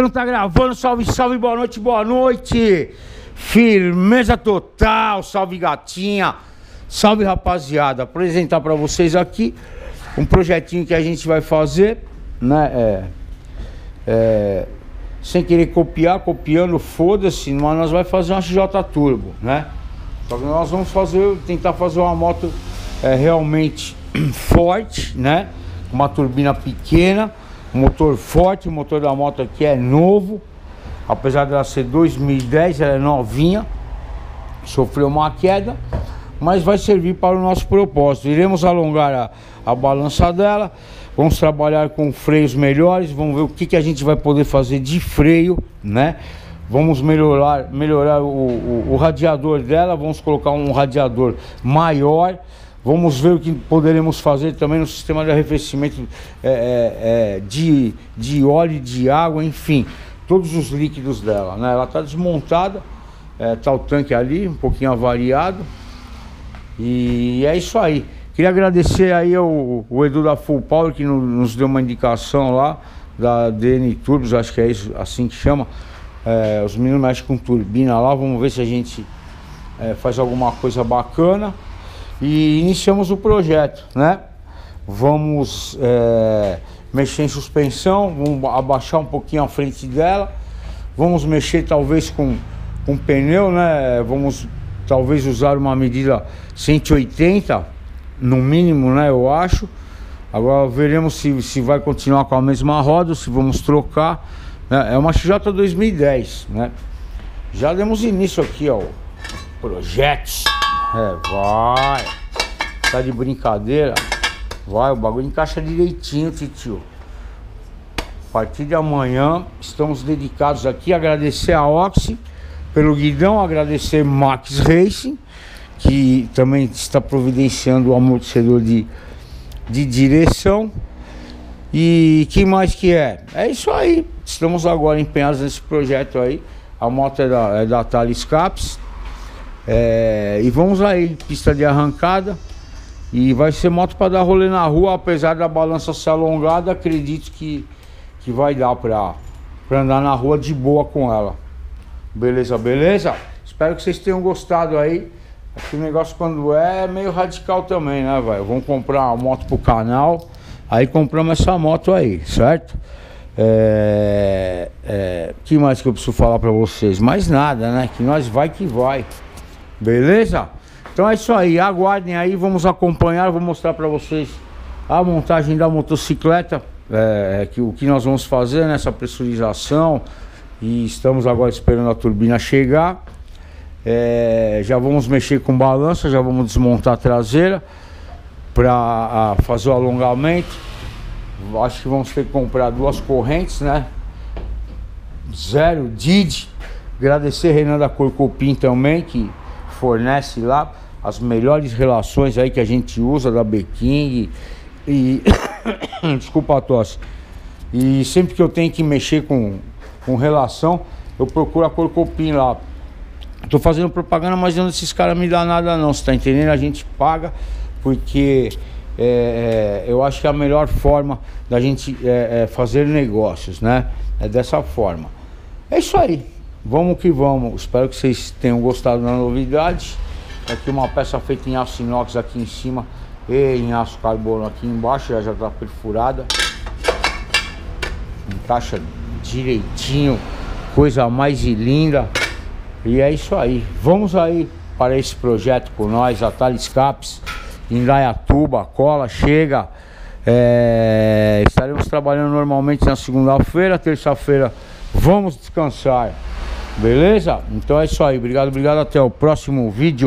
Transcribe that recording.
Não tá gravando, salve, salve, boa noite, boa noite. Firmeza total, salve gatinha, salve rapaziada. Apresentar para vocês aqui um projetinho que a gente vai fazer, né? É, é, sem querer copiar, copiando, foda-se, mas nós vamos fazer uma XJ Turbo, né? Nós vamos fazer, tentar fazer uma moto é, realmente forte, né? Uma turbina pequena motor forte, o motor da moto aqui é novo, apesar dela ser 2010, ela é novinha, sofreu uma queda, mas vai servir para o nosso propósito. Iremos alongar a, a balança dela, vamos trabalhar com freios melhores, vamos ver o que, que a gente vai poder fazer de freio, né? Vamos melhorar, melhorar o, o, o radiador dela, vamos colocar um radiador maior, Vamos ver o que poderemos fazer também no sistema de arrefecimento é, é, é, de, de óleo de água, enfim, todos os líquidos dela. Né? Ela está desmontada, está é, o tanque ali, um pouquinho avariado. E é isso aí. Queria agradecer aí ao, o Edu da Full Power que no, nos deu uma indicação lá da DN Turbos, acho que é isso, assim que chama. É, os meninos mexem com turbina lá, vamos ver se a gente é, faz alguma coisa bacana e iniciamos o projeto, né? Vamos é, mexer em suspensão, vamos abaixar um pouquinho a frente dela, vamos mexer talvez com, com pneu, né? Vamos talvez usar uma medida 180 no mínimo, né? Eu acho. Agora veremos se, se vai continuar com a mesma roda, se vamos trocar. Né? É uma XJ 2010, né? Já demos início aqui ao projetos. É, vai. Tá de brincadeira? Vai, o bagulho encaixa direitinho, titio. A partir de amanhã, estamos dedicados aqui a agradecer a Oxy pelo guidão, agradecer Max Racing, que também está providenciando o amortecedor de, de direção. E que mais que é? É isso aí. Estamos agora empenhados nesse projeto aí. A moto é da, é da Thales Caps. É, e vamos aí, pista de arrancada. E vai ser moto para dar rolê na rua, apesar da balança ser alongada, acredito que, que vai dar para andar na rua de boa com ela. Beleza, beleza? Espero que vocês tenham gostado aí. Aqui o negócio quando é, é meio radical também, né, velho? Vamos comprar uma moto pro canal, aí compramos essa moto aí, certo? É, é, que mais que eu preciso falar para vocês? Mais nada, né? Que nós vai que vai. Beleza? Então é isso aí, aguardem aí, vamos acompanhar, vou mostrar para vocês a montagem da motocicleta, é, é, que, o que nós vamos fazer nessa pressurização e estamos agora esperando a turbina chegar. É, já vamos mexer com balança, já vamos desmontar a traseira para fazer o alongamento. Acho que vamos ter que comprar duas correntes, né? Zero, Didi. Agradecer Renan da Corcopim também, que fornece lá as melhores relações aí que a gente usa da Beking e desculpa a tosse. E sempre que eu tenho que mexer com, com relação, eu procuro a Corcopim lá. Tô fazendo propaganda, mas não esses caras me dá nada não, você tá entendendo? A gente paga porque é, é, eu acho que é a melhor forma da gente é, é fazer negócios, né? É dessa forma. É isso aí. Vamos que vamos. Espero que vocês tenham gostado da novidade. Aqui uma peça feita em aço inox aqui em cima e em aço carbono aqui embaixo, já já está perfurada. Encaixa direitinho, coisa mais linda. E é isso aí. Vamos aí para esse projeto com nós, a Thales Caps, em Gaiatuba, cola, chega. É, estaremos trabalhando normalmente na segunda-feira, terça-feira vamos descansar. Beleza? Então é isso aí. Obrigado, obrigado. Até o próximo vídeo.